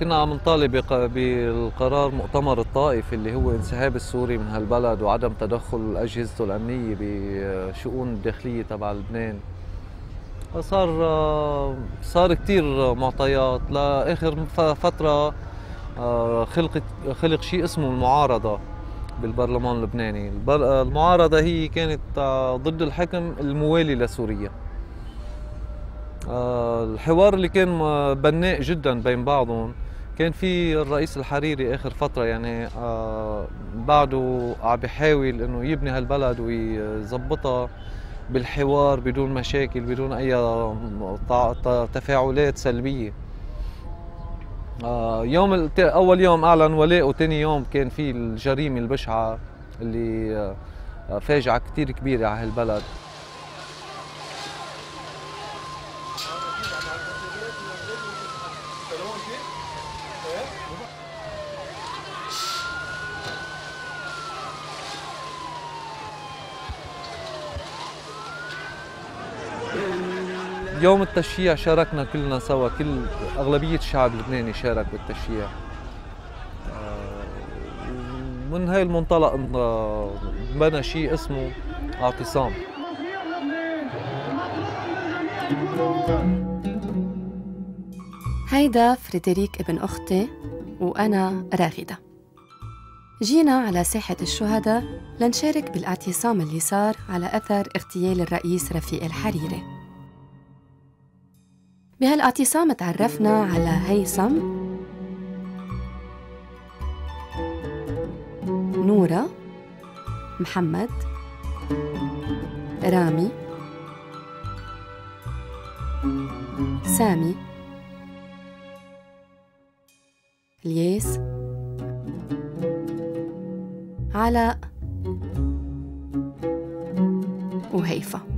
كنا عم نطالب بالقرار مؤتمر الطائف اللي هو انسحاب السوري من هالبلد وعدم تدخل أجهزته الأمنية بشؤون الداخلية تبع لبنان. صار صار كثير معطيات. لآخر فترة خلقت خلق شيء اسمه المعارضة بالبرلمان اللبناني. المعارضة هي كانت ضد الحكم الموالي لسوريا. الحوار اللي كان بناء جدا بين بعضهم. كان في الرئيس الحريري آخر فترة يعني آه بعده عم بيحاول إنه يبني هالبلد ويظبطها بالحوار بدون مشاكل بدون أي تفاعلات سلبية. آه يوم أول يوم أعلن ولاء وثاني يوم كان في الجريمة البشعة اللي آه فاجعة كثير كبيرة على هالبلد. يوم التشييع شاركنا كلنا سوا كل أغلبية الشعب اللبناني شارك بالتشييع. آه، من هاي المنطلق بنى شيء اسمه اعتصام. هيدا فريدريك ابن أختي وأنا راغدة. جينا على ساحة الشهداء لنشارك بالاعتصام اللي صار على أثر اغتيال الرئيس رفيق الحريري. بهالاعتصام تعرفنا على هيثم. نورة. محمد. رامي. سامي. الياس. علاء. وهيفا.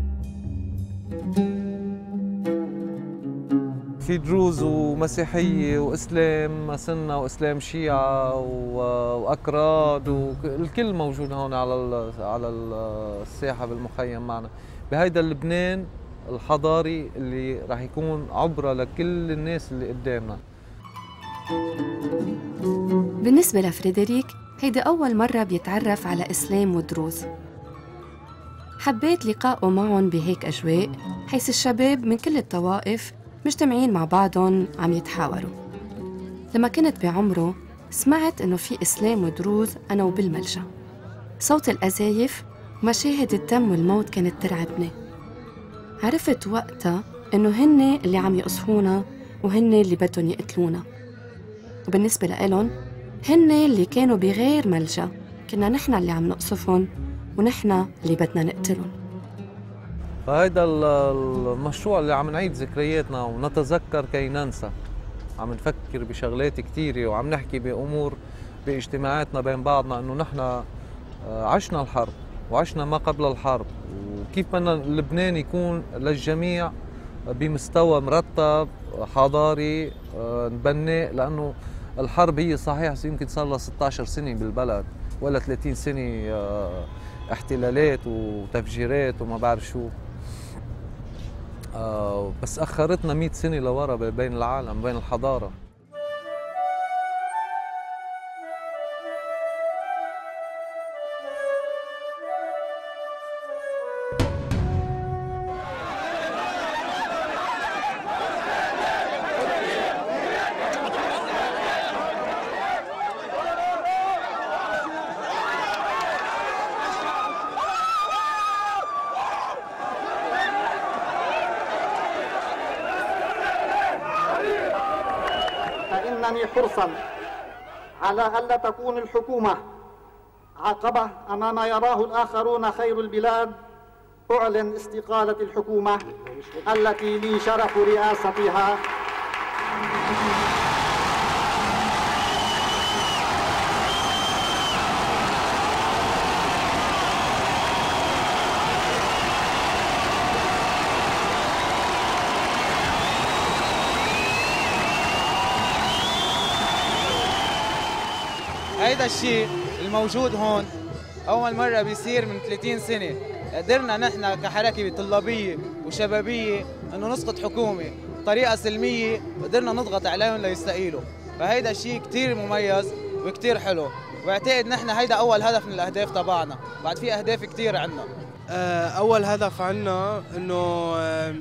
في دروز ومسيحية وإسلام سنة وإسلام شيعة وأكراد والكل موجود هون على على الساحة بالمخيم معنا. بهيدا لبنان الحضاري اللي راح يكون عبرة لكل الناس اللي قدامنا. بالنسبة لفريدريك هيدي أول مرة بيتعرف على إسلام ودروز. حبيت لقائه معهم بهيك أجواء حيث الشباب من كل الطوائف مجتمعين مع بعضهم عم يتحاوروا. لما كنت بعمره سمعت إنه في إسلام ودروز أنا وبالملجأ. صوت الأزايف ومشاهد الدم والموت كانت ترعبني. عرفت وقتها إنه هن اللي عم يقصفونا وهن اللي بدهم يقتلونا. وبالنسبة لإلهم هن اللي كانوا بغير ملجأ. كنا نحن اللي عم نقصفهم ونحن اللي بدنا نقتلهم. فهيدا المشروع اللي عم نعيد ذكرياتنا ونتذكر كي ننسى. عم نفكر بشغلات كثيرة وعم نحكي بأمور باجتماعاتنا بين بعضنا إنه نحن آه، عشنا الحرب وعشنا ما قبل الحرب. وكيف بدنا لبنان يكون للجميع بمستوى مرتب حضاري آه، نبني لأنه الحرب هي صحيح يمكن صار لها 16 سنة بالبلد ولا 30 سنة آه، احتلالات وتفجيرات وما بعرف شو. بس أخرتنا 100 سنة لورا بين العالم بين الحضارة. حرصا على ألا تكون الحكومة عقبة أمام يراه الآخرون خير البلاد؟ أعلن استقالة الحكومة التي لي شرف رئاستها هيدا الشيء الموجود هون أول مرة بيصير من 30 سنة. قدرنا نحن كحركة طلابية وشبابية إنه نسقط حكومة بطريقة سلمية قدرنا نضغط عليهم ليستقيلوا. فهيدا شيء كثير مميز وكثير حلو. وأعتقد نحن هيدا أول هدف من الأهداف تبعنا. بعد في أهداف كثير عندنا آه، أول هدف عنا إنه آه،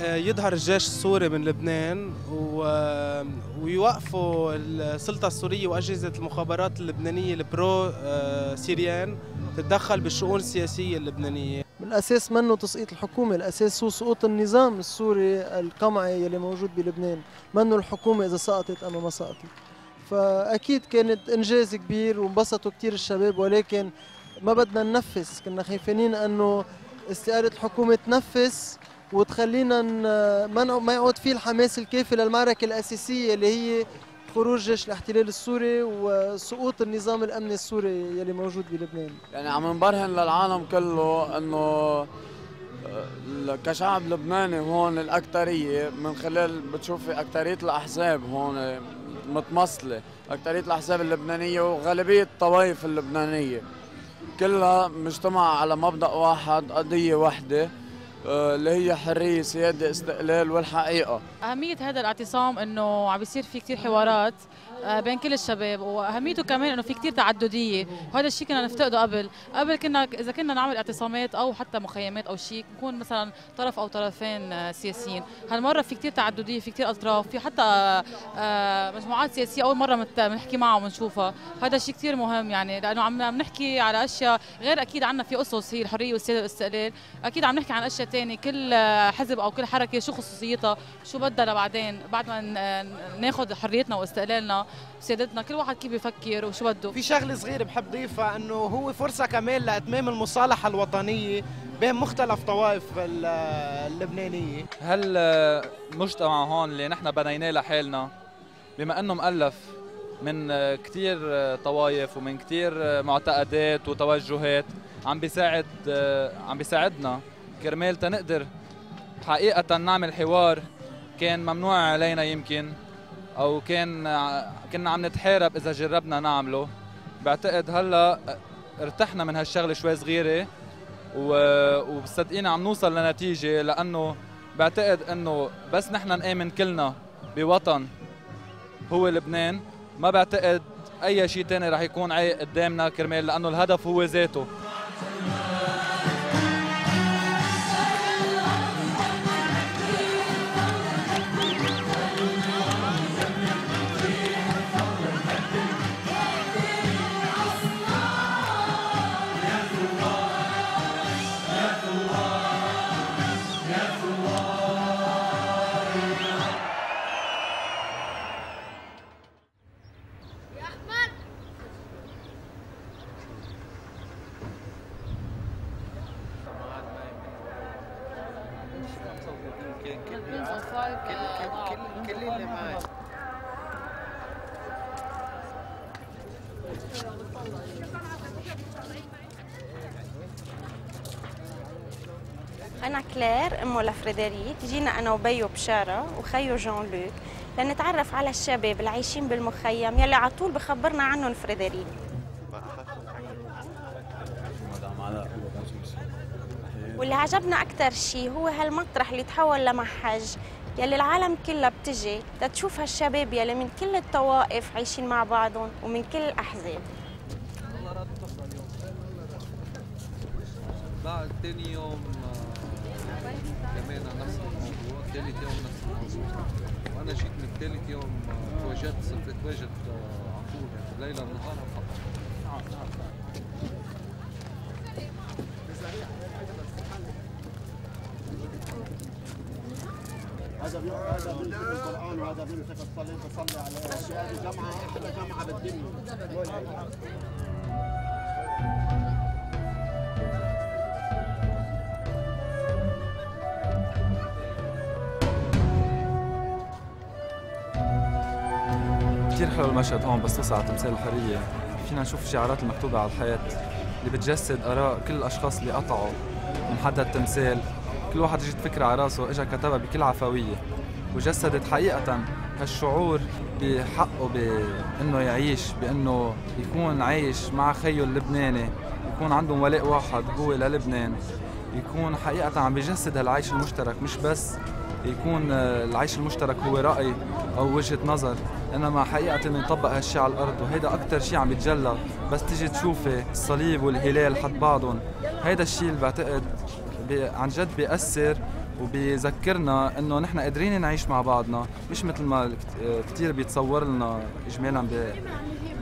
يظهر الجيش السوري من لبنان ويوقفوا السلطة السورية وأجهزة المخابرات اللبنانية ال pro-Syrian تتدخل بالشؤون السياسية اللبنانية. الأساس منه تسقيط الحكومة الأساس هو سقوط النظام السوري القمعي يلي موجود بلبنان. منه الحكومة إذا سقطت أما ما سقطت. فأكيد كانت إنجاز كبير وانبسطوا كثير الشباب ولكن ما بدنا ننفس. كنا خايفين إنه استقالة الحكومة تنفس وتخلينا ما يعود فيه الحماس الكافي للمعركة الأساسية اللي هي خروج جيش الاحتلال السوري وسقوط النظام الأمني السوري يلي موجود بلبنان. يعني عم نبرهن للعالم كله إنه آه، كشعب لبناني هون الاكثريه من خلال بتشوفي اكثريه الأحزاب هون متمثله اكثريه الأحزاب اللبنانية وغالبية الطوائف اللبنانية. كلها مجتمعة على مبدأ واحد قضية واحدة. آه، اللي هي حرية سيادة استقلال والحقيقة. أهمية هذا الاعتصام إنه عم بيصير في كثير حوارات. آه، بين كل الشباب. وأهميته كمان إنه في كثير تعددية. وهذا الشيء كنا نفتقده قبل. قبل كنا إذا كنا نعمل اعتصامات أو حتى مخيمات أو شيء نكون مثلا طرف أو طرفين آه، سياسيين. هالمرة في كثير تعددية في كثير أطراف في حتى آه، مجموعات سياسية أول مرة بنحكي معها ونشوفها. هذا الشيء كثير مهم يعني لأنه عم نحكي على أشياء غير أكيد عندنا في أسس هي الحرية والسيادة والاستقلال. أكيد عم نحكي عن أشياء ثانية كل حزب أو كل حركة شو خصوصيتها شو بدها لبعدين بعد ما ناخذ حريتنا واستقلالنا. سيادتنا كل واحد كيف بيفكر وشو بده. في شغلة صغيرة بحب ضيفها إنه هو فرصة كمان لأتمام المصالحة الوطنية بين مختلف طوائف اللبنانية. هالمجتمع هون اللي نحن بنيناه لحالنا بما إنه مؤلف من كثير طوائف ومن كثير معتقدات وتوجهات عم بيساعد عم بيساعدنا كرمال تنقدر حقيقة نعمل حوار كان ممنوع علينا يمكن. أو كان كنا عم نتحارب إذا جربنا نعمله. بعتقد هلأ ارتحنا من هالشغلة شوي صغيرة ومصدقين عم نوصل لنتيجة لأنه بعتقد إنه بس نحن نآمن كلنا بوطن هو لبنان. ما بعتقد أي شيء ثاني رح يكون عايق قدامنا كرمال لأنه الهدف هو ذاته. جينا أنا وبيو بشارة وخيو جون لوك لنتعرف على الشباب اللي عايشين بالمخيم يلي على طول بخبرنا عنهم فريدريك واللي عجبنا أكثر شيء هو هالمطرح اللي تحول لمحج يلي العالم كلها بتجي تتشوف هالشباب يلي من كل الطوائف عايشين مع بعضهم ومن كل الأحزاب. بعد ثاني يوم كمان نفس الموضوع ثالث يوم نفس الموضوع. وأنا جيت من ثالث يوم تواجدت صرت أتواجد على طول يعني ليلا نهار فقط. هذا هذا من القرآن وهذا من تصلي تصلي على هذه جمعة أحلى جمعة بالدنيا. حلو المشهد هون بس توصل على تمثال الحرية. فينا نشوف الشعارات المكتوبة على الحيط اللي بتجسد آراء كل الأشخاص اللي قطعوا من حدا التمثال. كل واحد اجت فكرة على راسه اجى كتبها بكل عفوية. وجسدت حقيقة هالشعور بحقه بإنه يعيش بإنه يكون عايش مع خيه اللبناني. يكون عندهم ولاء واحد هو للبنان. يكون حقيقة عم بيجسد هالعيش المشترك مش بس يكون آه، العيش المشترك هو رأي أو وجهة نظر. إنما حقيقة إنه يطبق هالشي على الأرض وهيدا أكتر شي عم يتجلى. بس تيجي تشوفي الصليب والهلال حد بعضهم. هيدا الشي اللي بعتقد بي عن جد بيأثر وبيذكرنا إنه نحن قادرين نعيش مع بعضنا. مش مثل ما كثير بيتصور لنا اجمالا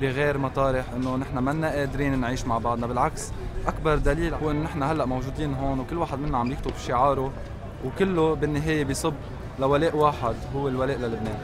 بغير مطارح إنه نحن منا قادرين نعيش مع بعضنا. بالعكس أكبر دليل هو انه نحن هلأ موجودين هون وكل واحد منا عم يكتب شعاره وكله بالنهاية بيصب لولاء واحد هو الولاء للبنان.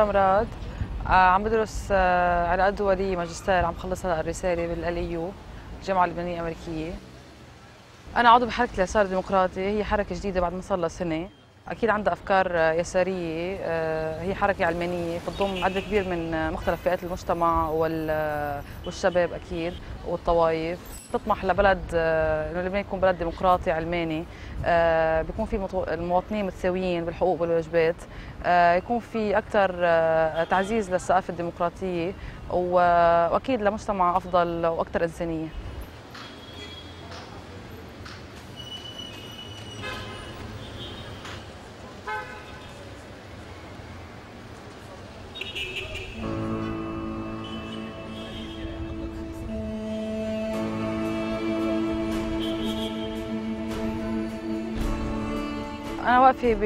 نورا مراد. آه، عم بدرس آه، علاقات دولية ماجستير عم خلص هلا الرسالة بالال يو الجامعة اللبنانية الأمريكية أنا عضو بحركة اليسار الديمقراطي هي حركة جديدة بعد ما صار لها سنة. أكيد عندها أفكار آه، يسارية هي حركة علمانية بتضم عدد كبير من مختلف فئات المجتمع والشباب أكيد والطوائف. تطمح لبلد إنه لبنان يكون بلد ديمقراطي علماني بيكون في المواطنين متساويين بالحقوق والواجبات آه، يكون في أكثر آه، تعزيز للثقافة الديمقراطية وأكيد لمجتمع أفضل وأكثر إنسانية. واقفة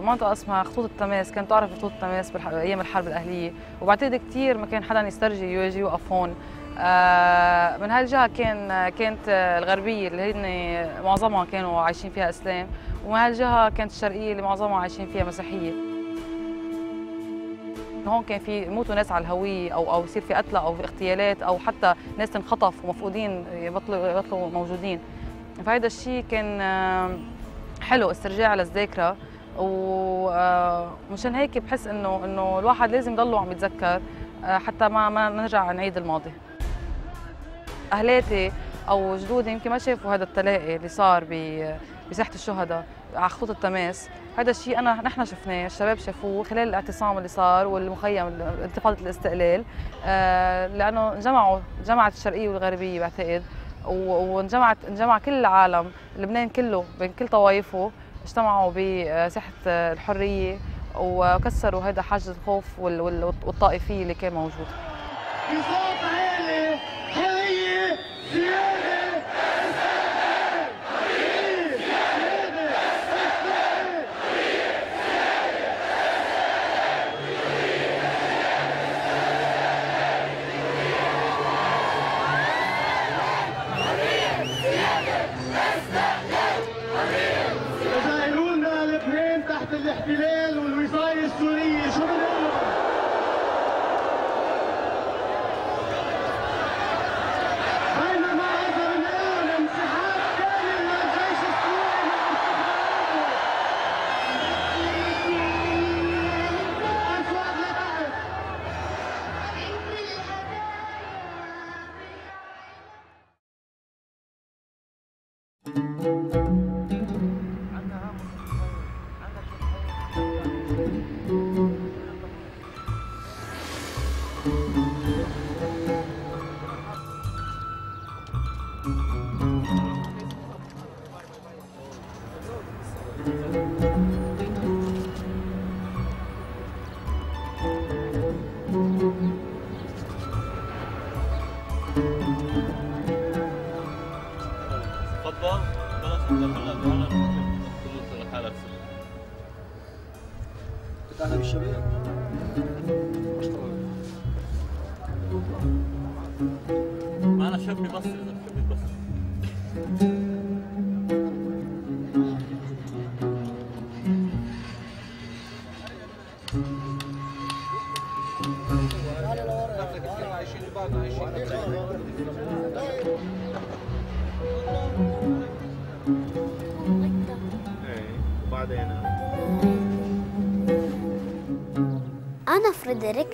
بمنطقة اسمها خطوط التماس، كنت تعرف خطوط التماس أيام الحرب الأهلية، وبعتقد كثير ما كان حدا يسترجي يجي يوقف هون. آه، من هالجهة كان كانت الغربية اللي هن معظمها كانوا عايشين فيها إسلام، ومن هالجهة كانت الشرقية اللي معظمها عايشين فيها مسيحية. هون كان في يموتوا ناس على الهوية أو أو يصير في قتلى أو في اغتيالات أو حتى ناس تنخطف ومفقودين يبطلوا يبطلوا موجودين. فهذا الشيء كان حلو استرجاع للذاكرة. ومشان هيك بحس إنه إنه الواحد لازم يضله عم يتذكر آه، حتى ما ما نرجع نعيد الماضي. أهلاتي أو جدودي يمكن ما شافوا هذا التلاقي اللي صار بساحة الشهداء على خطوط التماس. هذا الشيء أنا نحن شفناه الشباب شافوه خلال الاعتصام اللي صار والمخيم انتفاضه الاستقلال. آه، لأنه جمعوا جمعت الشرقية والغربية بعتقد. وانجمعت انجمع كل العالم لبنان كله بين كل طوائفه اجتمعوا بساحه الحرية وكسروا هذا حاجز الخوف والطائفية اللي كان موجود. بصوت عالي حرية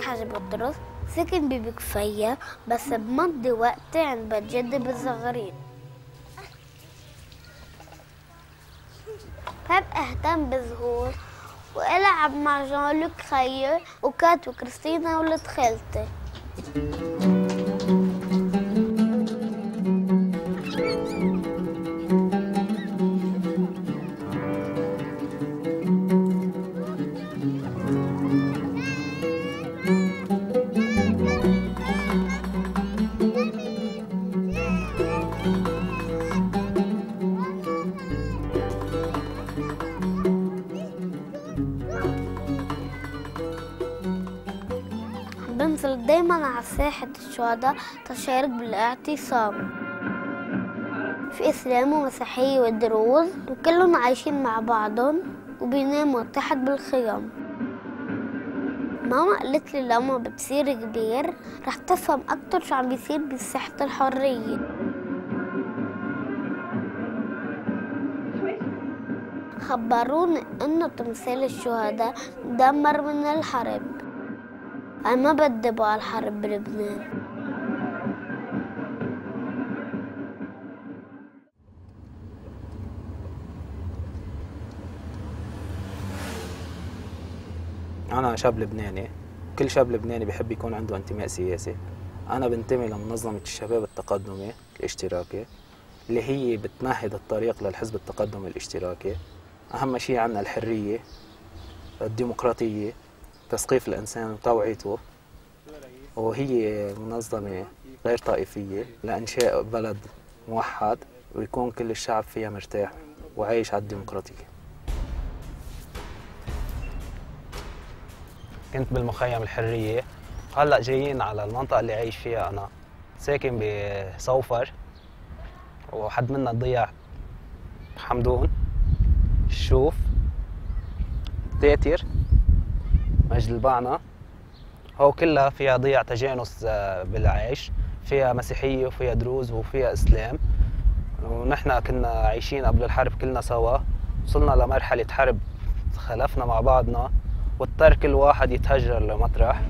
فريدريك حاج بطرس ساكن ببكفية بس بمضي وقتي عند بجدي بالصغارين بحب أهتم بالزهور وألعب مع جون لوك خيي وكات وكريستينا ولد خالتي. دايما على ساحة الشهداء تشارك بالاعتصام. في إسلام ومسيحية ودروز وكلهم عايشين مع بعضهم وبيناموا تحت بالخيام. ماما قالت لي لما بتصير كبير رح تفهم أكتر شو عم بيصير بساحة الحرية. خبروني إنه تمثال الشهداء دمر من الحرب. أنا ما بدي بقى الحرب بلبنان. أنا شاب لبناني. كل شاب لبناني بحب يكون عنده انتماء سياسي. أنا بنتمي لمنظمة الشباب التقدمي الاشتراكي اللي هي بتمهد الطريق للحزب التقدمي الاشتراكي. أهم شيء عنا الحرية الديمقراطية. تثقيف الإنسان وتوعيته وهي منظمة غير طائفية لإنشاء بلد موحد ويكون كل الشعب فيها مرتاح وعايش على الديمقراطية. كنت بالمخيم الحرية. هلأ جايين على المنطقة اللي عايش فيها أنا. ساكن بصوفر وحد منا ضيع حمدون الشوف تاتر. مجد البعنا هو كلها فيها ضيع تجانس آه، بالعيش. فيها مسيحية وفيها دروز وفيها إسلام. ونحن كنا عايشين قبل الحرب كلنا سوا. وصلنا لمرحلة حرب خلفنا مع بعضنا. واضطر كل واحد يتهجر لمطرح.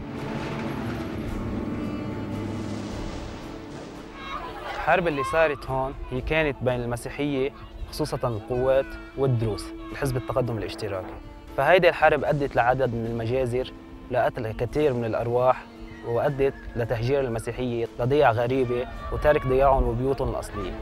الحرب اللي صارت هون هي كانت بين المسيحية خصوصا القوات والدروز الحزب التقدم الاشتراكي. فهيدي الحرب أدت لعدد من المجازر لقتل كثير من الأرواح وأدت لتهجير المسيحية لضيع غريبة وترك ضياعهم وبيوتهم الأصلية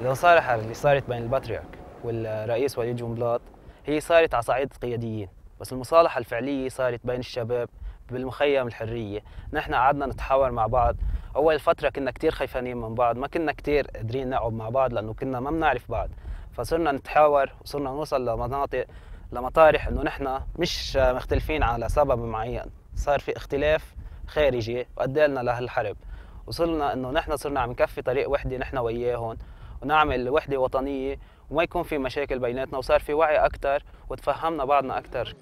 المصالحة اللي صارت بين البطريرك؟ والرئيس وليد جنبلاط هي صارت على صعيد القياديين بس المصالحة الفعلية صارت بين الشباب بالمخيم الحرية. نحن قعدنا نتحاور مع بعض. أول فترة كنا كتير خايفانين من بعض ما كنا كتير قادرين نقعد مع بعض لأنه كنا ما بنعرف بعض. فصرنا نتحاور وصرنا نوصل لمناطق لمطارح إنه نحن مش مختلفين على سبب معين. صار في اختلاف خارجي وأدى لنا لهالحرب. وصلنا إنه نحن صرنا عم نكفي طريق وحده نحن وياهم ونعمل وحدة وطنية وما يكون في مشاكل بيناتنا وصار في وعي أكثر وتفهمنا بعضنا أكثر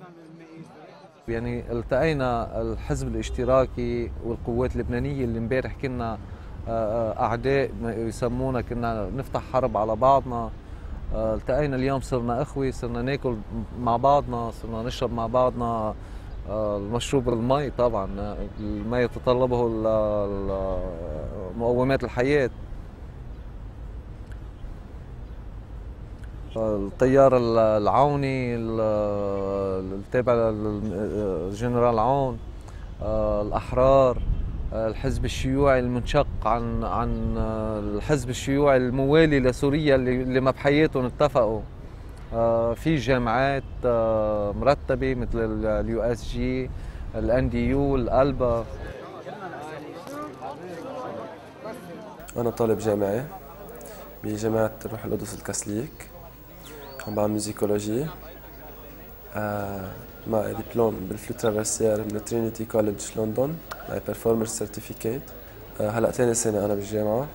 يعني التقينا الحزب الاشتراكي والقوات اللبنانية اللي امبارح كنا آه، آه، أعداء يسمونا كنا نفتح حرب على بعضنا. آه، التقينا اليوم صرنا إخوة صرنا ناكل مع بعضنا صرنا نشرب مع بعضنا. المشروب المي طبعا المي يتطلبه مقومات الحياة. الطيار العوني التابع للجنرال عون الأحرار الحزب الشيوعي المنشق عن عن الحزب الشيوعي الموالي لسوريا اللي ما بحياتهم اتفقوا. في جامعات مرتبة مثل ال USJ ال NDU ال ALBA. أنا طالب جامعي بجامعة روح القدس الكسليك. عم بعمل musicologie آه دبلوم بال flûte traversière من Trinity College London معي performer certificate هلا ثاني سنة أنا بالجامعة.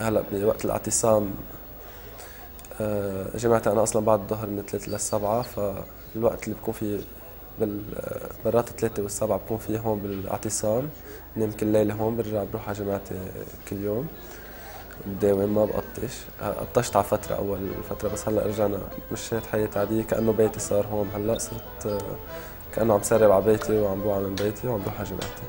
هلا بوقت الاعتصام. آه جامعتي أنا أصلا بعد الظهر من 3 للسبعة فالوقت اللي بكون فيه بالمرات الثلاثة والسبعة بكون فيه هون بالاعتصام. بنام كل ليلة هون برجع بروح على جامعتي كل يوم. بداوم ما بقطش. قطشت على فترة أول فترة بس هلأ رجعنا مشيت حياتي عادية كأنه بيتي صار هون. هلأ صرت كأنه عم سرب على بيتي وعم بوعى من بيتي وعم بروح على جامعتي.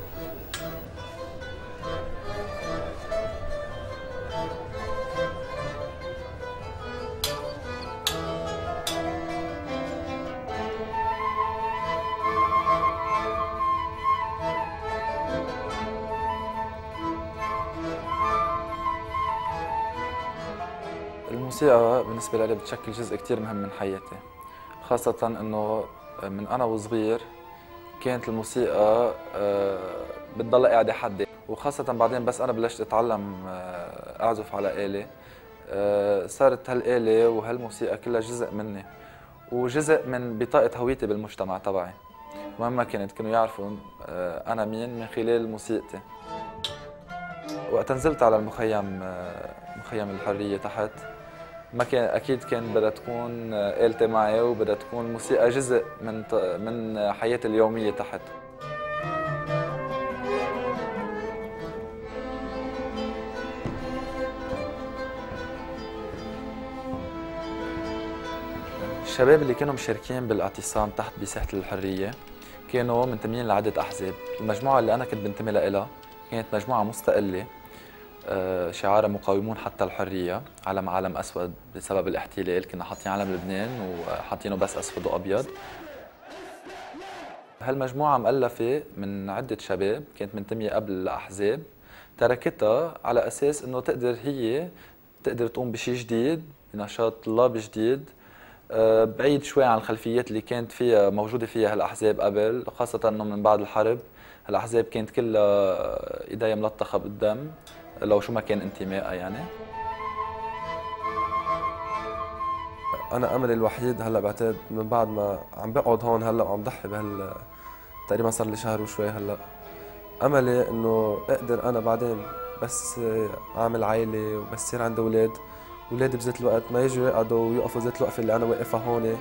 بالنسبة لي بتشكل جزء كتير مهم من حياتي خاصة إنه من أنا وصغير كانت الموسيقى آه، بتضل قاعدة حدي. وخاصة بعدين بس أنا بلشت أتعلم آه، أعزف على آلة آه، صارت هالآلة وهالموسيقى كلها جزء مني وجزء من بطاقة هويتي بالمجتمع تبعي. مهمة كانت كانوا يعرفوا أنا مين من خلال موسيقتي. وقت نزلت على المخيم مخيم الحرية تحت ما كان أكيد كان بدها تكون آلتي معي وبدها تكون موسيقى جزء من من حياتي اليومية تحت. الشباب اللي كانوا مشاركين بالاعتصام تحت بساحة الحرية كانوا منتمين لعدة أحزاب. المجموعة اللي أنا كنت بنتمي لها كانت مجموعة مستقلة. آه، شعار مقاومون حتى الحرية. علم علم أسود بسبب الاحتلال. كنا حاطين علم لبنان وحاطينه بس أسود وأبيض. هالمجموعة مؤلفة من عدة شباب كانت منتمية قبل الأحزاب تركتها على أساس أنه تقدر هي تقدر تقوم بشيء جديد بنشاط طلاب جديد. آه، بعيد شوي عن الخلفيات اللي كانت فيها موجودة فيها هالأحزاب قبل خاصة أنه من بعد الحرب. هالأحزاب كانت كلها إيديها ملطخة بالدم. لو شو ما كان انتمائها يعني؟ أنا أملي الوحيد هلأ بعتقد من بعد ما عم بقعد هون هلأ وعم ضحي بهال تقريبا صار لي شهر وشوي هلأ. أملي إنه أقدر أنا بعدين بس أعمل عائله وبس يصير عندي أولاد. أولادي بذات الوقت ما يجوا يقعدوا ويوقفوا ذات الوقفة اللي أنا واقفها هون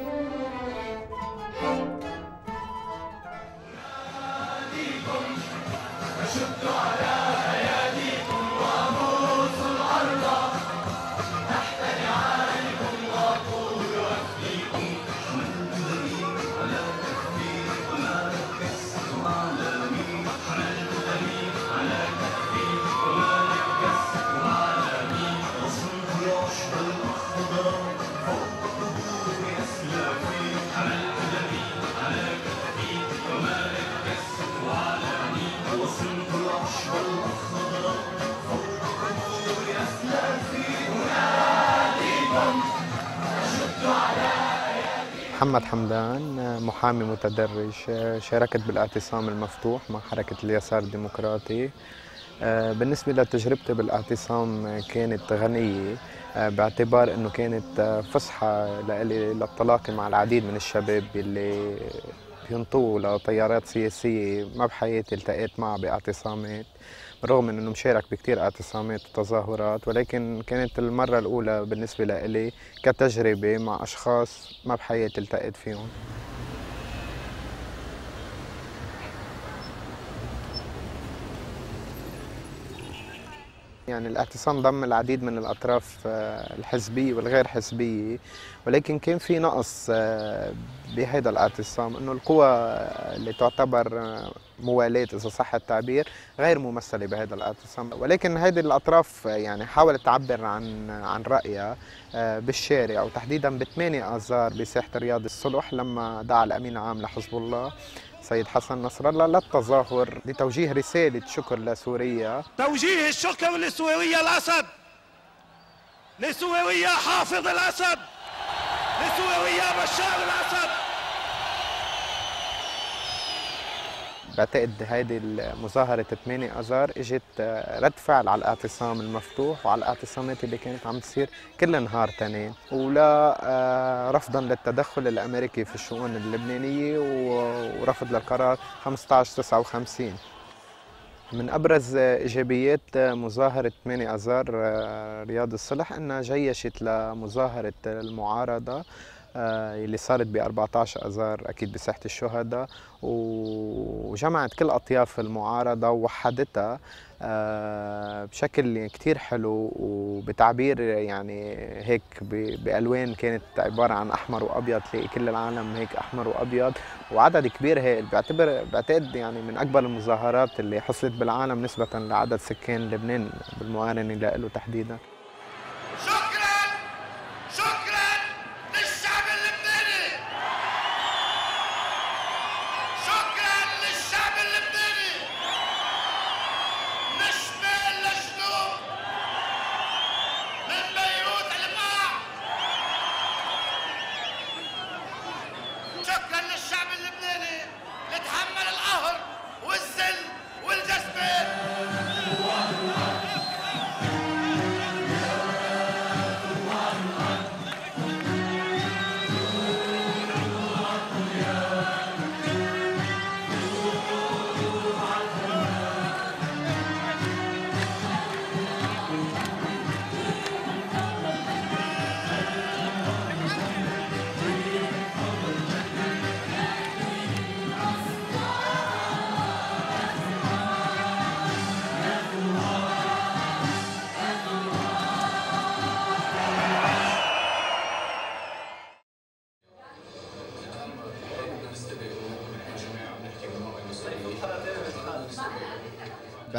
محمد حمدان محامي متدرج شاركت بالاعتصام المفتوح مع حركة اليسار الديمقراطي. بالنسبة لتجربتي بالاعتصام كانت غنية. باعتبار إنه كانت فسحة لإلي للتلاقي مع العديد من الشباب اللي بينطوا لتيارات سياسية ما بحياتي التقيت معها باعتصامات. رغم انه مشارك بكثير اعتصامات وتظاهرات ولكن كانت المرة الأولى بالنسبة لإلي كتجربة مع أشخاص ما بحياتي التقيت فيهم. يعني الاعتصام ضم العديد من الأطراف آه، الحزبية والغير حزبية. ولكن كان في نقص آه، بهذا الاعتصام إنه القوى اللي تعتبر آه، موالاه إذا صح التعبير غير ممثلة بهذا الاعتصام. ولكن هذه الأطراف يعني حاولت تعبر عن عن رأيها آه، بالشارع وتحديدا ب 8 آذار بساحة رياض الصلح لما دعا الأمين العام لحزب الله. سيد حسن نصر الله للتظاهر لتوجيه رسالة شكر لسوريا. توجيه الشكر لسوريا الأسد لسوريا حافظ الأسد لسوريا بشار الأسد. بعتقد هيدي مظاهرة 8 آذار إجت رد فعل على الاعتصام المفتوح وعلى الاعتصامات اللي كانت عم تصير كل نهار تاني. ولا آه، رفضا للتدخل الأمريكي في الشؤون اللبنانية ورفض للقرار 1559 من أبرز إيجابيات مظاهرة 8 اذار آه، رياض الصلح إنها جيشت لمظاهرة المعارضة. آه، اللي صارت ب 14 اذار أكيد بساحة الشهداء وجمعت كل أطياف المعارضة ووحدتها آه، بشكل كتير حلو وبتعبير يعني هيك بألوان كانت عبارة عن أحمر وأبيض تلاقي كل العالم هيك أحمر وأبيض وعدد كبير هيك بعتبر بعتقد يعني من أكبر المظاهرات اللي حصلت بالعالم نسبة لعدد سكان لبنان بالمقارنه له تحديدا.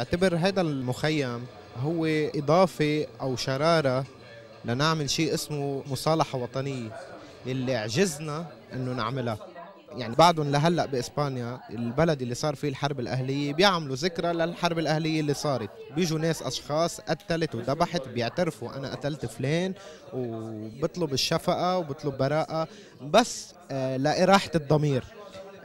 بعتبر هذا المخيم هو إضافة أو شرارة لنعمل شيء اسمه مصالحة وطنية اللي عجزنا إنه نعملها. يعني بعدهم لهلأ بإسبانيا البلد اللي صار فيه الحرب الأهلية بيعملوا ذكرى للحرب الأهلية اللي صارت. بيجوا ناس أشخاص قتلت وذبحت بيعترفوا أنا قتلت فلان وبطلب الشفقة وبطلب براءة بس آه لإراحة الضمير.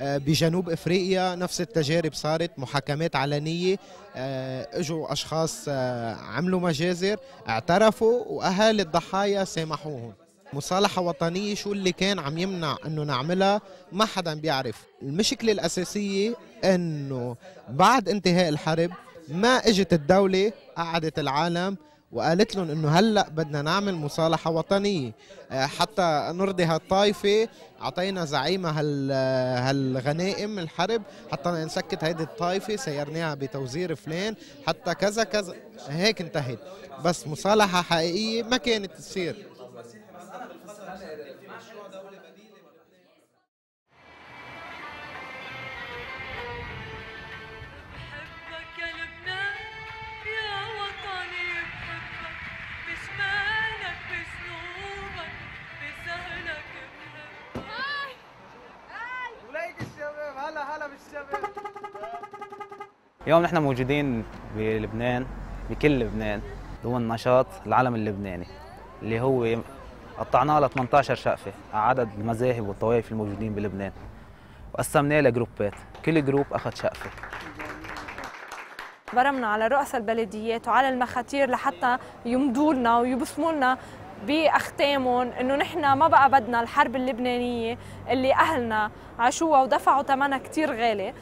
بجنوب إفريقيا نفس التجارب صارت محاكمات علنية آه، إجوا أشخاص آه، عملوا مجازر اعترفوا وأهالي الضحايا سامحوهم. مصالحة وطنية شو اللي كان عم يمنع إنه نعملها؟ ما حدا بيعرف. المشكلة الأساسية إنه بعد انتهاء الحرب ما إجت الدولة قعدت العالم وقالت لهم إنه هلأ بدنا نعمل مصالحة وطنية. آه، حتى نرضي هالطائفه أعطينا زعيمه هال هالغنائم الحرب حتى نسكت هيدي الطائفه سيرناها بتوزير فلان حتى كذا كذا. هيك انتهت. بس مصالحة حقيقية ما كانت تصير. اليوم نحن موجودين بلبنان بكل لبنان هو النشاط العلم اللبناني اللي هو قطعناه ل 18 شقفة عدد المذاهب والطوائف الموجودين بلبنان. وقسمناه لجروبات كل جروب أخذ شقفة. برمنا على رؤساء البلديات وعلى المخاتير لحتى يمضوا لنا ويبصموا لنا. بأختامهم إنه نحن ما بقى بدنا الحرب اللبنانية اللي أهلنا عاشوها ودفعوا ثمنها كثير غالي.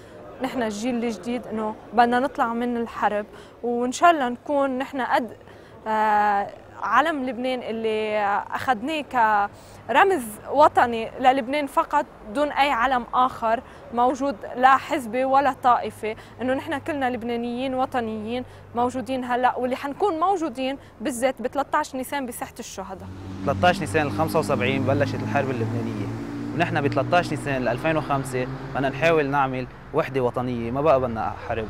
نحن الجيل الجديد إنه بدنا نطلع من الحرب وإن شاء الله نكون نحن قد آه، علم لبنان اللي أخذناه كرمز وطني للبنان فقط دون أي علم آخر موجود لا حزبي ولا طائفه إنه نحن كلنا لبنانيين وطنيين موجودين هلأ واللي حنكون موجودين بالذات ب 13 نيسان بساحة الشهداء. 13 نيسان ال 75 بلشت الحرب اللبنانية. ونحن ب 13 نيسان 2005 بدنا نحاول نعمل وحدة وطنية ما بقى بدنا حرب.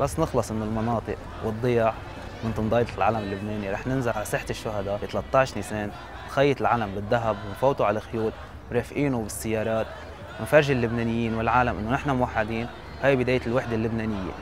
بس نخلص من المناطق والضياع من تنضيط العلم اللبناني. رح ننزل على ساحة الشهداء ب 13 نيسان. نخيط العلم بالذهب ونفوته على الخيول مرافقينه بالسيارات. ونفرجي اللبنانيين والعالم إنه نحن موحدين. هاي بداية الوحدة اللبنانية.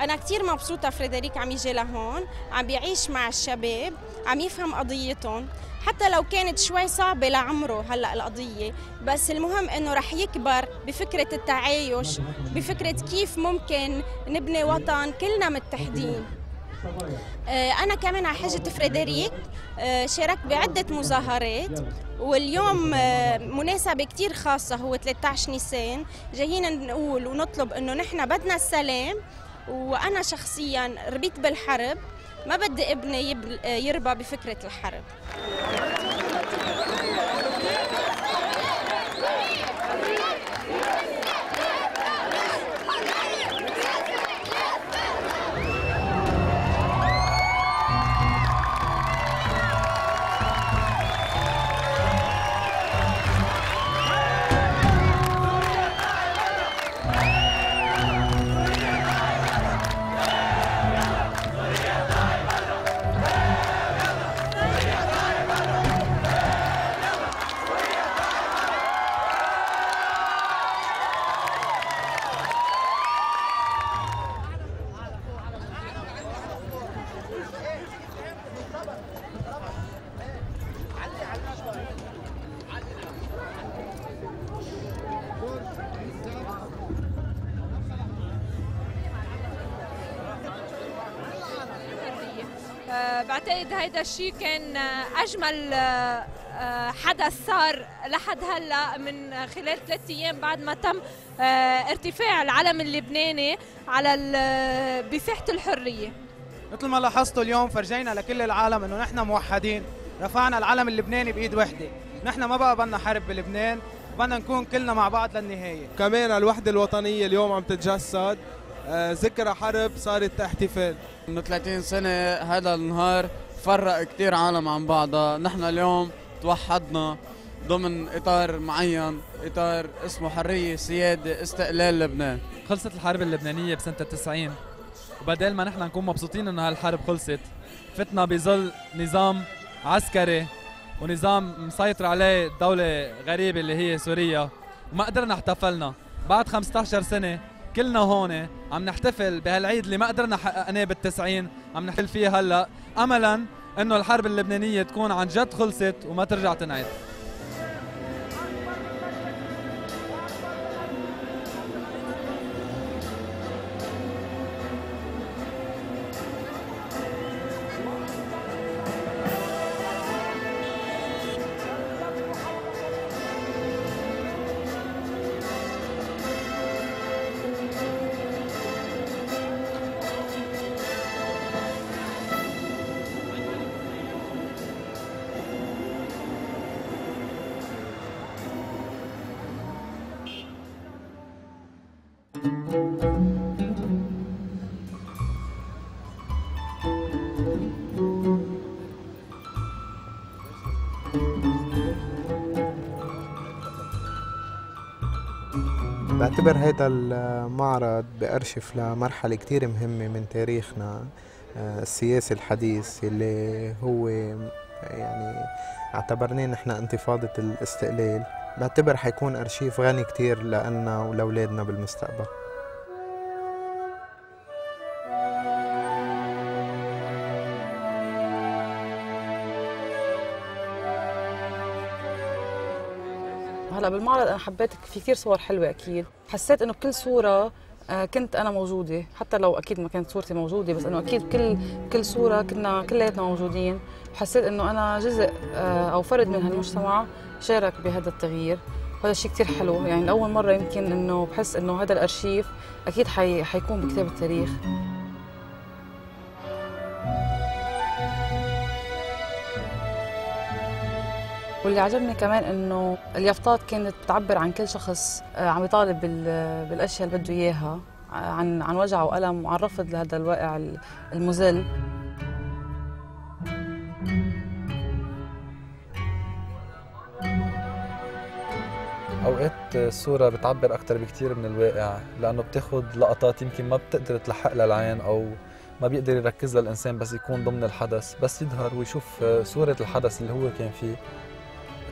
أنا كتير مبسوطة فريدريك عم يجي لهون عم بيعيش مع الشباب عم يفهم قضيتهم. حتى لو كانت شوي صعبة لعمره هلأ القضية بس المهم إنه رح يكبر بفكرة التعايش بفكرة كيف ممكن نبني وطن كلنا متحدين. آه، أنا كمان على حجة فريدريك آه، شاركت بعدة مظاهرات واليوم آه، مناسبة كتير خاصة هو 13 نيسان. جايين نقول ونطلب إنه نحن بدنا السلام وأنا شخصيا ربيت بالحرب ما بدي ابني يربى بفكرة الحرب. بعتقد هيدا الشيء كان آه، أجمل آه، آه، حدث صار لحد هلأ من خلال ثلاث أيام بعد ما تم ارتفاع العلم اللبناني على بساحه الحرية. مثل ما لاحظتوا اليوم فرجينا لكل العالم إنه نحن موحدين. رفعنا العلم اللبناني بإيد وحدة. نحن ما بقى بدنا حرب بلبنان بدنا نكون كلنا مع بعض للنهاية. كمان الوحدة الوطنية اليوم عم تتجسد. ذكرى حرب صارت احتفال من 30 سنة هذا النهار فرق كتير عالم عن بعضها. نحن اليوم توحدنا ضمن إطار معين إطار اسمه حرية سيادة استقلال لبنان. خلصت الحرب اللبنانية بسنة 90 وبدل ما نحن نكون مبسوطين إنه هالحرب خلصت فتنا بظل نظام عسكري ونظام مسيطر عليه دولة غريبة اللي هي سوريا. وما قدرنا احتفلنا. بعد 15 سنة كلنا هون عم نحتفل بهالعيد اللي ما قدرنا حققناه بالتسعين. عم نحتفل فيه هلأ. املا إنه الحرب اللبنانية تكون عن جد خلصت وما ترجع تنعاد بعتبر هيدا المعرض بأرشف لمرحلة كتير مهمة من تاريخنا آه، السياسي الحديث اللي هو يعني اعتبرناه نحن انتفاضة الاستقلال. بعتبر حيكون أرشيف غني كتير لنا ولأولادنا بالمستقبل. بالمعرض أنا حبيت في كثير صور حلوة أكيد. حسيت إنه بكل صورة آه، كنت أنا موجودة. حتى لو أكيد ما كانت صورتي موجودة بس إنه أكيد كل كل صورة كنا كلياتنا موجودين. وحسيت إنه أنا جزء آه، أو فرد من هالمجتمع شارك بهذا التغيير. وهذا الشيء كثير حلو. يعني لأول مرة يمكن إنه بحس إنه هذا الأرشيف أكيد حي حيكون بكتاب التاريخ. واللي عجبني كمان إنه اليافطات كانت بتعبر عن كل شخص آه، عم يطالب بالأشياء اللي بده إياها عن عن وجع وألم وعن رفض لهذا الواقع المذل. أوقات الصورة بتعبر أكثر بكثير من الواقع لأنه بتاخذ لقطات يمكن ما بتقدر تلحق لها العين أو ما بيقدر يركز لها الانسان بس يكون ضمن الحدث بس يظهر ويشوف صورة الحدث اللي هو كان فيه.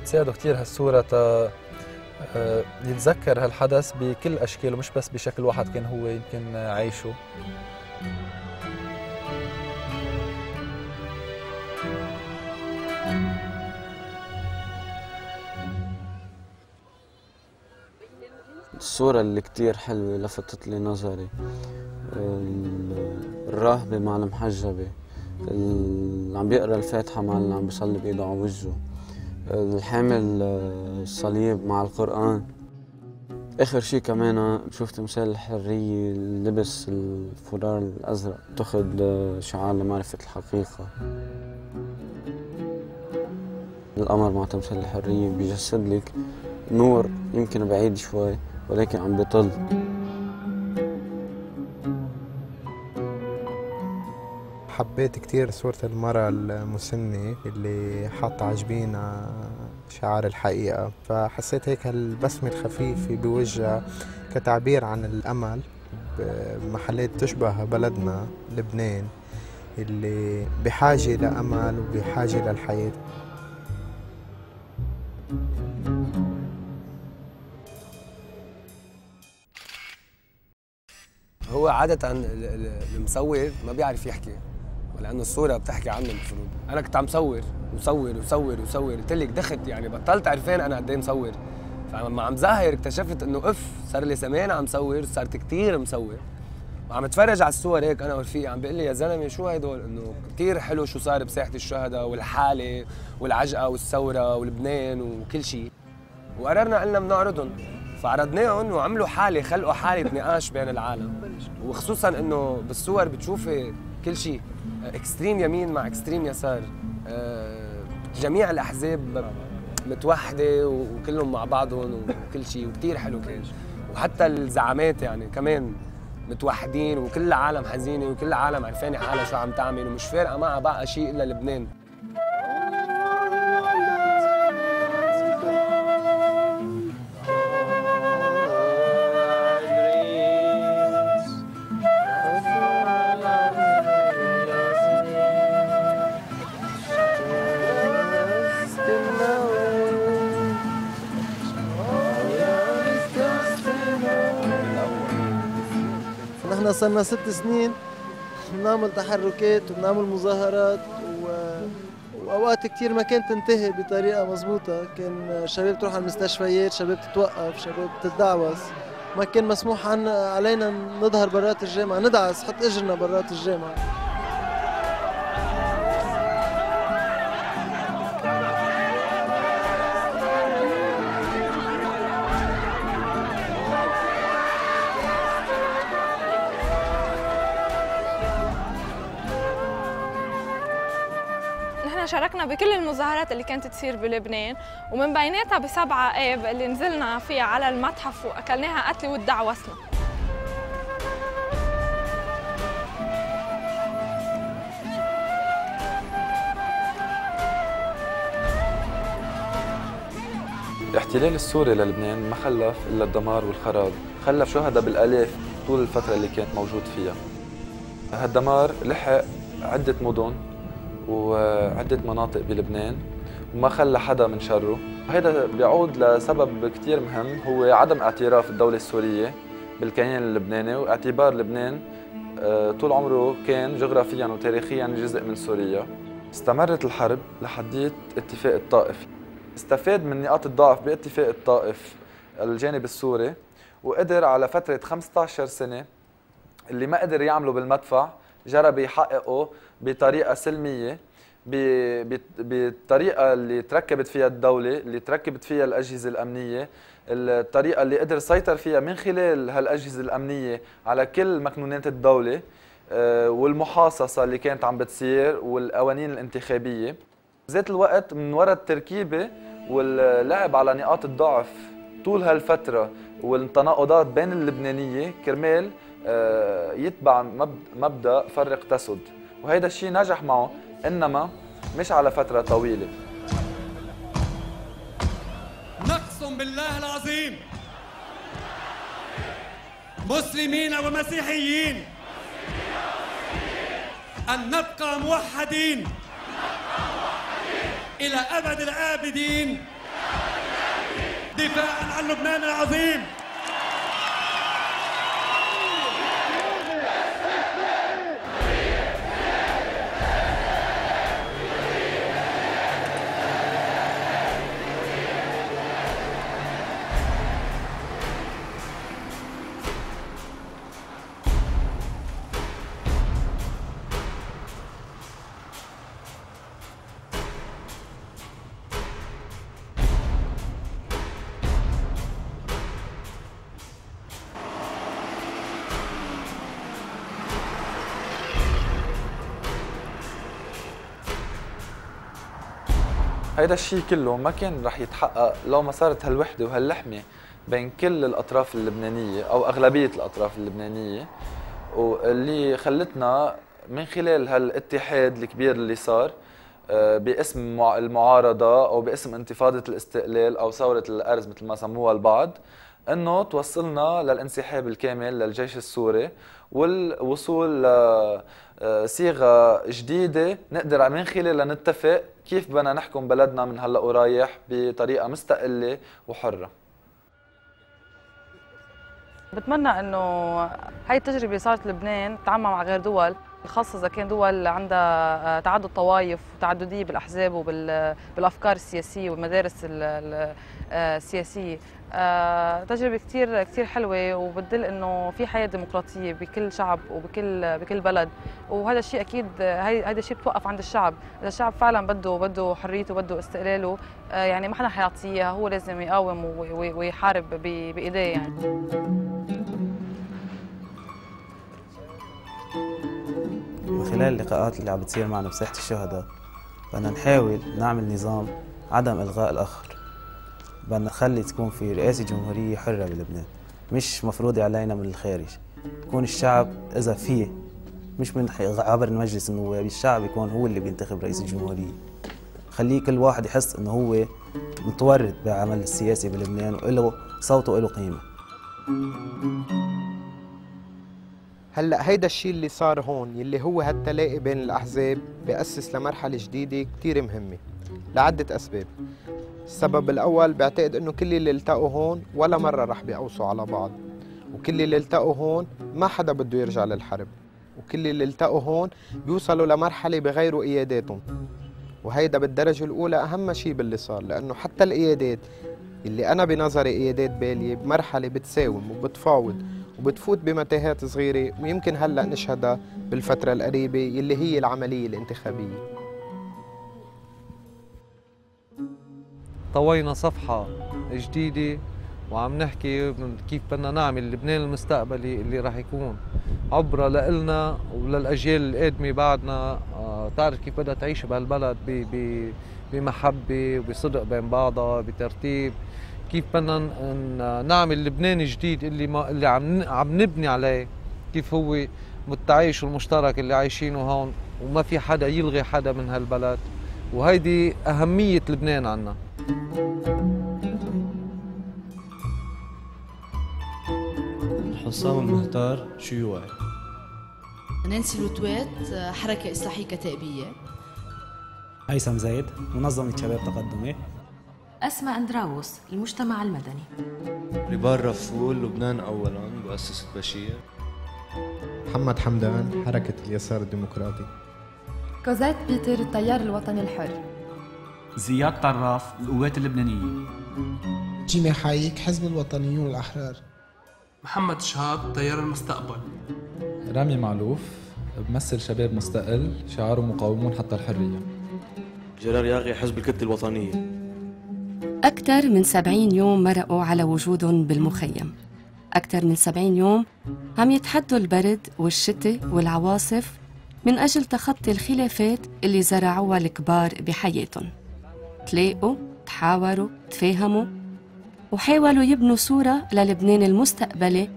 بتساعده كثير هالصورة تا آه، يتذكر هالحدث بكل أشكاله مش بس بشكل واحد كان هو يمكن عايشه. الصورة اللي كتير حلوة لفتت لي نظري. الراهبة مع المحجبة اللي عم بيقرأ الفاتحة مع اللي عم بيصلي بإيده على وجهه. الحامل الصليب مع القرآن. آخر شي كمان بشوف تمثال الحرية لبس الفرار الأزرق تاخذ شعار لمعرفة الحقيقة. القمر مع تمثال الحرية بيجسد لك نور يمكن بعيد شوي ولكن عم بيطل. حبيت كتير صورة المرأة المسنة اللي حاطة عجبينا شعار الحقيقة فحسيت هيك هالبسمة الخفيفة بوجهها كتعبير عن الأمل بمحلات تشبه بلدنا لبنان اللي بحاجة لأمل وبحاجة للحياة. هو عادة المصور ما بيعرف يحكي. لأنه الصورة بتحكي عنه المفروض أنا كنت عم صور وصور وصور وصور. قلت لك دخت يعني بطلت عرفان أنا قد إيه مصور. فلما عم ظاهر اكتشفت إنه أف صار لي زمان عم صور صرت كثير مصور. وعم اتفرج على الصور هيك أنا ورفيقي عم بيقول لي يا زلمة شو هدول إنه كثير حلو شو صار بساحة الشهداء والحالة والعجقة والثورة ولبنان وكل شيء وقررنا قلنا بنعرضهم. فعرضناهم وعملوا حالة خلقوا حالة نقاش بين العالم. وخصوصا إنه بالصور بتشوفي كل شيء extreme يمين مع extreme يسار. آه، جميع الأحزاب متوحدة وكلهم مع بعضهم وكل شيء وكثير حلو كان وحتى الزعامات يعني كمان متوحدين وكل العالم حزينة وكل العالم عرفانه حالها شو عم تعمل ومش فارقة معها بقى شيء إلا لبنان. صرنا ست سنين بنعمل تحركات وبنعمل مظاهرات و... وأوقات كثير ما كانت تنتهي بطريقة مضبوطه كان شباب تروح على المستشفيات شباب تتوقف شباب تتدعوس. ما كان مسموح عنا علينا نظهر برات الجامعة ندعس حط إجرنا برات الجامعة. شاركنا بكل المظاهرات اللي كانت تصير بلبنان ومن بيناتها بسبعة آب اللي نزلنا فيها على المتحف وأكلناها قتلة ودعوسنا الاحتلال السوري للبنان ما خلف إلا الدمار والخراب، خلف شهداء بالالاف طول الفترة اللي كانت موجود فيها. هالدمار لحق عدة مدن وعدة مناطق بلبنان وما خلى حدا من شره. هذا بيعود لسبب كثير مهم هو عدم اعتراف الدولة السورية بالكيان اللبناني واعتبار لبنان آه، طول عمره كان جغرافيا وتاريخيا جزء من سوريا. استمرت الحرب لحديت اتفاق الطائف. استفاد من نقاط الضعف باتفاق الطائف الجانب السوري وقدر على فترة 15 سنة اللي ما قدر يعمله بالمدفع جرب يحققه بطريقة سلمية بالطريقة اللي تركبت فيها الدولة اللي تركبت فيها الأجهزة الأمنية الطريقة اللي قدر سيطر فيها من خلال هالأجهزة الأمنية على كل مكنونات الدولة آه، والمحاصصة اللي كانت عم بتصير والقوانين الانتخابية. بذات الوقت من وراء التركيبة واللعب على نقاط الضعف طول هالفترة والتناقضات بين اللبنانية كرمال آه، يتبع مبدأ فرق تسد. وهيدا الشيء نجح معه إنما مش على فترة طويلة. نقسم بالله العظيم. مسلمين ومسيحيين. أن نبقى موحدين. إلى أبد الآبدين دفاعا عن لبنان العظيم. هيدا الشيء كله ما كان رح يتحقق لو ما صارت هالوحدة وهاللحمة بين كل الأطراف اللبنانية أو أغلبية الأطراف اللبنانية. واللي خلتنا من خلال هالاتحاد الكبير اللي صار آه، باسم المعارضة أو باسم انتفاضة الاستقلال أو ثورة الأرز مثل ما سموها البعض أنه توصلنا للانسحاب الكامل للجيش السوري والوصول لصيغه جديدة نقدر من خلالها نتفق كيف بدنا نحكم بلدنا من هلأ ورايح بطريقة مستقلة وحرة. بتمنى إنه هاي التجربة صارت بلبنان تعمم مع غير دول. خاصة إذا كان دول عندها آه، تعدد طوائف وتعددية بالأحزاب وبالأفكار السياسية والمدارس آه، السياسية. آه، تجربة كثير كثير حلوة وبتدل إنه في حياة ديمقراطية بكل شعب وبكل بكل بلد. وهذا الشيء أكيد هذا الشيء بتوقف عند الشعب، إذا الشعب فعلا بده بده حريته وبده استقلاله يعني ما حدا حيعطيه هو لازم يقاوم ويحارب بإيديه يعني. من خلال اللقاءات اللي عم بتصير معنا بساحة الشهداء بدنا نحاول نعمل نظام عدم إلغاء الآخر. بدنا نخلي تكون في رئاسة جمهورية حرة بلبنان. مش مفروضة علينا من الخارج. يكون الشعب إذا فيه مش من عبر المجلس النواب الشعب يكون هو اللي بينتخب رئيس الجمهورية. خليه كل واحد يحس إنه هو متورط بعمل السياسي بلبنان وله صوته وله قيمة. هلأ هيدا الشيء اللي صار هون يلي هو هالتلاقي بين الأحزاب بأسس لمرحلة جديدة كثير مهمة لعدة أسباب. السبب الأول بعتقد إنه كل اللي التقوا هون ولا مرة رح بيقوصوا على بعض وكل اللي التقوا هون ما حدا بده يرجع للحرب وكل اللي التقوا هون بيوصلوا لمرحلة بغيروا إياداتهم. وهيدا بالدرجة الأولى أهم شيء باللي صار لأنه حتى الإيادات اللي أنا بنظري إيادات بالية بمرحلة بتساوم وبتفاوض وبتفوت بمتاهات صغيرة ويمكن هلأ نشهدها بالفترة القريبة يلي هي العملية الانتخابية. طوينا صفحة جديدة وعم نحكي كيف بدنا نعمل لبنان المستقبلي اللي راح يكون. عبرة لإلنا وللأجيال القادمة بعدنا آه، تعرف كيف بدها تعيش بهالبلد بمحبة وبصدق بين بعضها بترتيب. كيف بدنا نعمل لبنان جديد اللي ما اللي عم عم نبني عليه كيف هو متعايش والمشترك اللي عايشينه هون وما في حدا يلغي حدا من هالبلد. وهيدي أهمية لبنان عنا. حسام المختار شيوعي نانسي لوتوات حركة إصلاحية كتائبية. هيثم زايد منظمة شباب تقدمي. أسماء أندراوس المجتمع المدني. ريبار رفول لبنان أولا مؤسسة بشير. محمد حمدان حركة اليسار الديمقراطي. كوزيت بيتر التيار الوطني الحر. زياد طراف القوات اللبنانية. جيمي حايك حزب الوطنيون الأحرار. محمد شهاب تيار المستقبل. رامي معلوف بمثل شباب مستقل شعاره مقاومون حتى الحرية. جلال ياغي حزب الكتلة الوطنية. أكثر من سبعين يوم مرقوا على وجودهم بالمخيم. أكثر من سبعين يوم عم يتحدوا البرد والشتاء والعواصف من أجل تخطي الخلافات اللي زرعوها الكبار بحياتهم. تلاقوا تحاوروا تفاهموا وحاولوا يبنوا صورة للبنان المستقبلي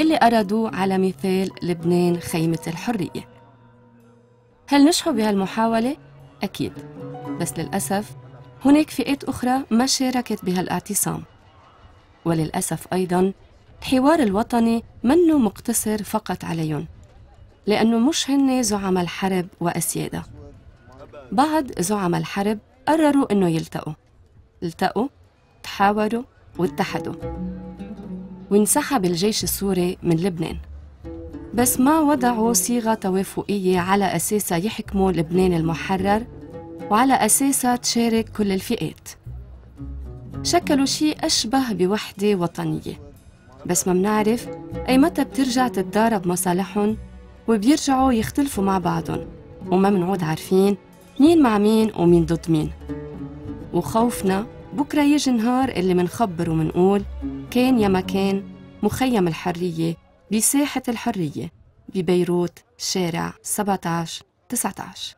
اللي أرادوه على مثال لبنان خيمة الحرية. هل نجحوا بهالمحاولة؟ أكيد. بس للأسف هناك فئات أخرى ما شاركت بهالاعتصام. وللأسف أيضا الحوار الوطني منه مقتصر فقط عليهم لأنه مش هن زعم الحرب وأسيادة. بعض زعم الحرب قرروا إنه يلتقوا. التقوا تحاوروا واتحدوا. وانسحب الجيش السوري من لبنان. بس ما وضعوا صيغة توافقية على أساسها يحكموا لبنان المحرر وعلى أساسها تشارك كل الفئات. شكلوا شيء أشبه بوحدة وطنية. بس ما منعرف أي متى بترجع تتضارب مصالحهم وبيرجعوا يختلفوا مع بعضهم. وما منعود عارفين مين مع مين ومين ضد مين. وخوفنا بكرة يجي نهار اللي منخبر ومنقول كان يا ما كان مخيم الحرية بساحة الحرية ببيروت شارع 17 19